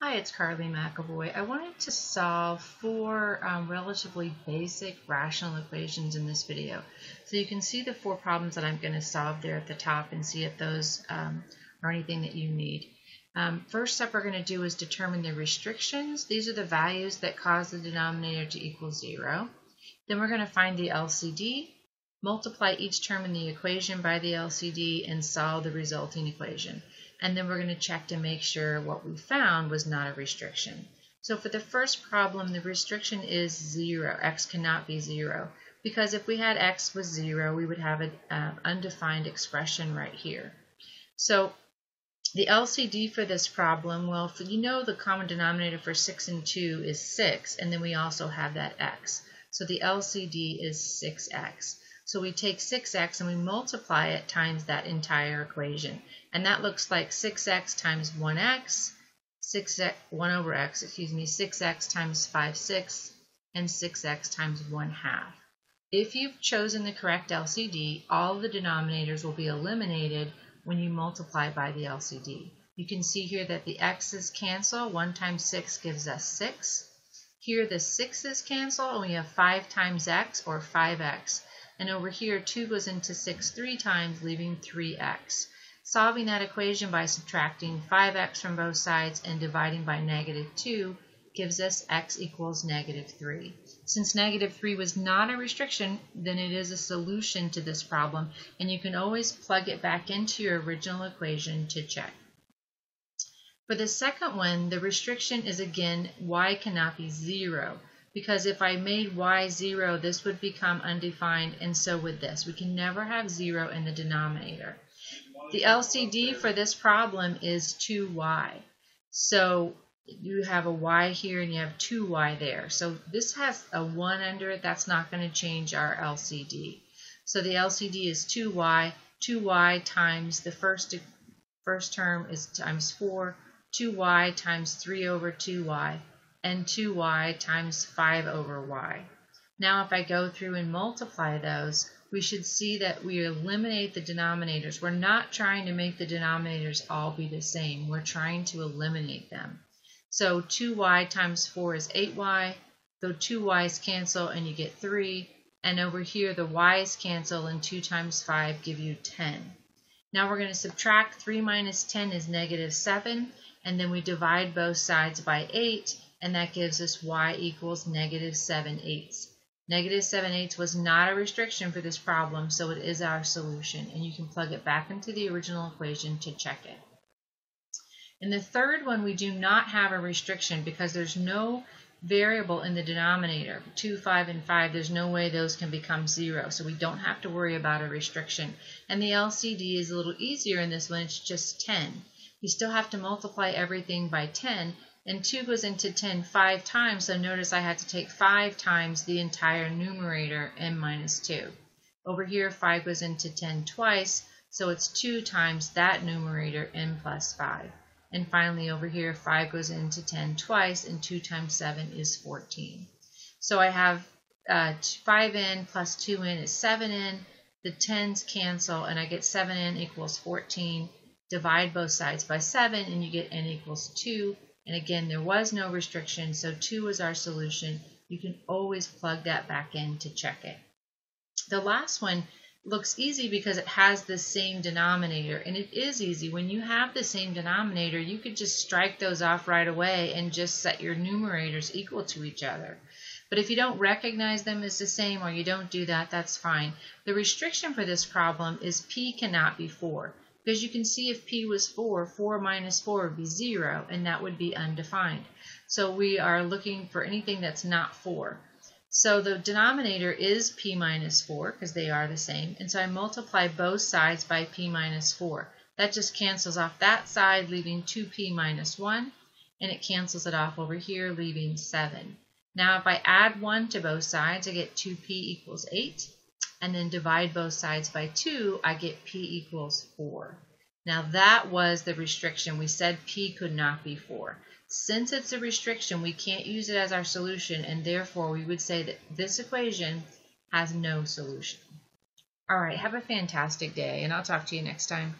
Hi, it's Carly McAvoy. I wanted to solve four um, relatively basic rational equations in this video. So you can see the four problems that I'm going to solve there at the top and see if those um, are anything that you need. Um, first step we're going to do is determine the restrictions. These are the values that cause the denominator to equal zero. Then we're going to find the LCD, multiply each term in the equation by the LCD, and solve the resulting equation and then we're going to check to make sure what we found was not a restriction. So for the first problem, the restriction is 0. x cannot be 0. Because if we had x was 0, we would have an uh, undefined expression right here. So the LCD for this problem, well, for, you know the common denominator for 6 and 2 is 6, and then we also have that x. So the LCD is 6x. So we take 6x and we multiply it times that entire equation. And that looks like 6x times 1x, 6x, 1 over x, excuse me, 6x times 5 6, and 6x times 1 half. If you've chosen the correct LCD, all the denominators will be eliminated when you multiply by the LCD. You can see here that the x's cancel. 1 times 6 gives us 6. Here the 6's cancel, and we have 5 times x, or 5x. And over here, 2 goes into 6 three times, leaving 3x. Solving that equation by subtracting 5x from both sides and dividing by negative 2 gives us x equals negative 3. Since negative 3 was not a restriction, then it is a solution to this problem, and you can always plug it back into your original equation to check. For the second one, the restriction is again y cannot be 0 because if I made y 0, this would become undefined, and so would this. We can never have 0 in the denominator. The LCD for this problem is 2y. So you have a y here and you have 2y there. So this has a 1 under it. That's not going to change our LCD. So the LCD is 2y. 2y times the first, first term is times 4. 2y times 3 over 2y and 2y times 5 over y. Now if I go through and multiply those, we should see that we eliminate the denominators. We're not trying to make the denominators all be the same. We're trying to eliminate them. So 2y times 4 is 8y. The 2y's cancel and you get 3. And over here the y's cancel and 2 times 5 give you 10. Now we're going to subtract 3 minus 10 is negative 7. And then we divide both sides by 8 and that gives us y equals negative 7 eighths. Negative 7 eighths was not a restriction for this problem, so it is our solution, and you can plug it back into the original equation to check it. In the third one, we do not have a restriction because there's no variable in the denominator. 2, 5, and 5, there's no way those can become 0, so we don't have to worry about a restriction. And the LCD is a little easier in this one, it's just 10. You still have to multiply everything by 10, and 2 goes into 10 five times, so notice I had to take 5 times the entire numerator, n minus 2. Over here, 5 goes into 10 twice, so it's 2 times that numerator, n plus 5. And finally, over here, 5 goes into 10 twice, and 2 times 7 is 14. So I have uh, 5n plus 2n is 7n. The 10s cancel, and I get 7n equals 14. Divide both sides by 7, and you get n equals 2. And again, there was no restriction, so 2 was our solution. You can always plug that back in to check it. The last one looks easy because it has the same denominator, and it is easy. When you have the same denominator, you could just strike those off right away and just set your numerators equal to each other. But if you don't recognize them as the same or you don't do that, that's fine. The restriction for this problem is p cannot be 4 because you can see if p was 4, 4 minus 4 would be 0, and that would be undefined. So we are looking for anything that's not 4. So the denominator is p minus 4, because they are the same, and so I multiply both sides by p minus 4. That just cancels off that side, leaving 2p minus 1, and it cancels it off over here, leaving 7. Now if I add 1 to both sides, I get 2p equals 8 and then divide both sides by 2, I get p equals 4. Now that was the restriction. We said p could not be 4. Since it's a restriction, we can't use it as our solution, and therefore we would say that this equation has no solution. All right, have a fantastic day, and I'll talk to you next time.